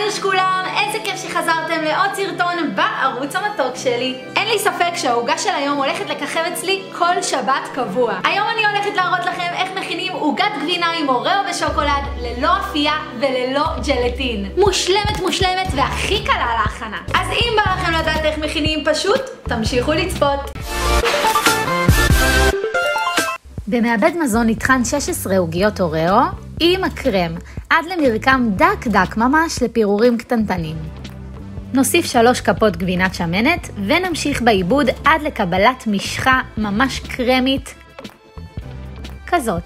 היוש כולם, איזה כיף שחזרתם לעוד סרטון בערוץ המתוק שלי. אין לי ספק שהעוגה של היום הולכת לככב אצלי כל שבת קבוע. היום אני הולכת להראות לכם איך מכינים עוגת גבינה עם אוראו ושוקולד, ללא אפייה וללא ג'לטין. מושלמת מושלמת והכי קלה להכנה. אז אם בא לכם לדעת איך מכינים פשוט, תמשיכו לצפות. במעבד מזון נטחן 16 עוגיות אוראו עם הקרם, עד למרקם דק דק ממש לפירורים קטנטנים. נוסיף 3 כפות גבינת שמנת ונמשיך בעיבוד עד לקבלת משחה ממש קרמית כזאת.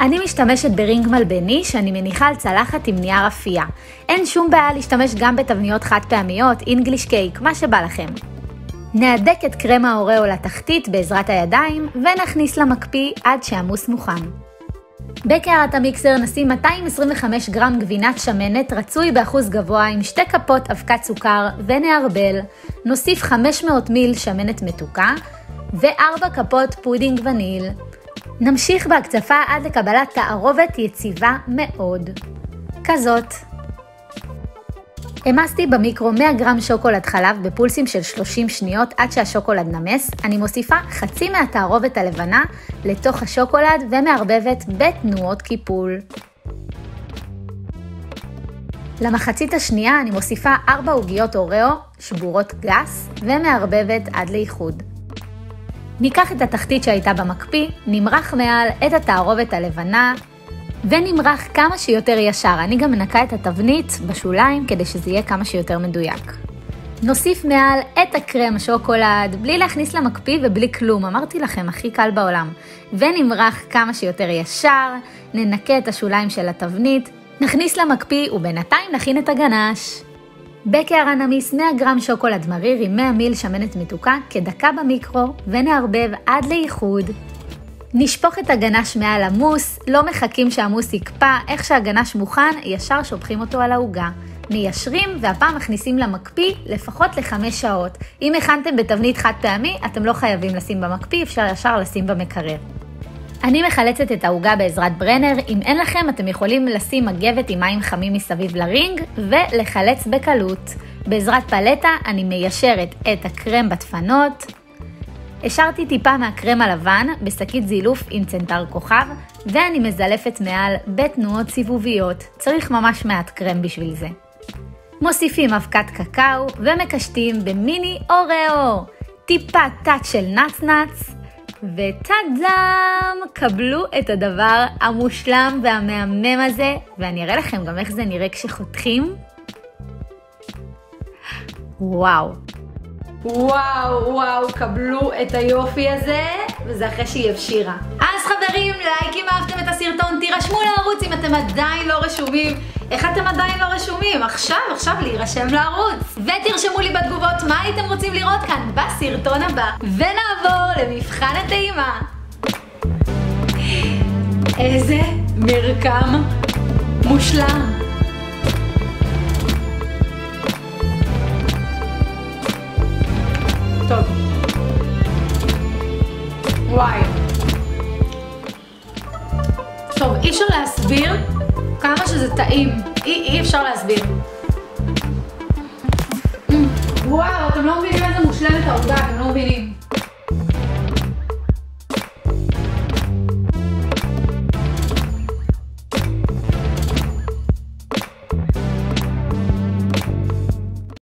אני משתמשת ברינג מלבני שאני מניחה על צלחת עם נייר אפייה. אין שום בעיה להשתמש גם בתבניות חד פעמיות, אינגליש קייק, מה שבא לכם. נהדק את קרם האוראו לתחתית בעזרת הידיים ונכניס למקפיא עד שהמוס מוכן. בקערת המיקסר נשים 225 גרם גבינת שמנת רצוי באחוז גבוה עם שתי כפות אבקת סוכר ונערבל, נוסיף 500 מיל שמנת מתוקה ו-4 כפות פודינג וניל. נמשיך בהקצפה עד לקבלת תערובת יציבה מאוד. כזאת. המסתי במיקרו 100 גרם שוקולד חלב בפולסים של 30 שניות עד שהשוקולד נמס. אני מוסיפה חצי מהתערובת הלבנה לתוך השוקולד ומערבבת בתנועות קיפול. למחצית השנייה אני מוסיפה 4 עוגיות אוראו שבורות גס ומערבבת עד לאיחוד. ניקח את התחתית שהייתה במקפיא, נמרח מעל את התערובת הלבנה ונמרח כמה שיותר ישר. אני גם מנקה את התבנית בשוליים כדי שזה יהיה כמה שיותר מדויק. נוסיף מעל את הקרם שוקולד, בלי להכניס למקפיא ובלי כלום, אמרתי לכם, הכי קל בעולם. ונמרח כמה שיותר ישר, ננקה את השוליים של התבנית, נכניס למקפיא ובינתיים נכין את הגנש. בקערה נמיס 100 גרם שוקולד מריר עם 100 מיל שמנת מתוקה כדקה במיקרו ונערבב עד לאיחוד. נשפוך את הגנש מעל המוס, לא מחכים שהמוס יקפא, איך שהגנש מוכן, ישר שופכים אותו על העוגה. מיישרים והפעם מכניסים למקפיא לפחות לחמש שעות. אם הכנתם בתבנית חד פעמי, אתם לא חייבים לשים במקפיא, אפשר ישר לשים במקרר. אני מחלצת את העוגה בעזרת ברנר, אם אין לכם אתם יכולים לשים מגבת עם מים חמים מסביב לרינג ולחלץ בקלות. בעזרת פלטה אני מיישרת את הקרם בדפנות, השארתי טיפה מהקרם הלבן בשקית זילוף עם צנטר כוכב, ואני מזלפת מעל בתנועות סיבוביות, צריך ממש מעט קרם בשביל זה. מוסיפים אבקת קקאו ומקשטים במיני אוראו, טיפה טאט של נצנץ, וטאדאם, קבלו את הדבר המושלם והמהמם הזה, ואני אראה לכם גם איך זה נראה כשחותכים. וואו, וואו, וואו, קבלו את היופי הזה, וזה אחרי שהיא הבשירה. אז חברים, לייק אם אהבתם את הסרטון, תירשמו לערוץ אם אתם עדיין לא רשומים. איך אתם עדיין לא רשומים? עכשיו, עכשיו להירשם לערוץ. ותרשמו לי בתגובות מה הייתם רוצים לראות כאן בסרטון הבא. ונעבור למבחן הטעימה. איזה מרקם מושלם. וואי. טוב, אי אפשר להסביר כמה שזה טעים. אי, אי אפשר להסביר. וואו, אתם לא מבינים איזה מושלמת העוגה, אתם לא מבינים.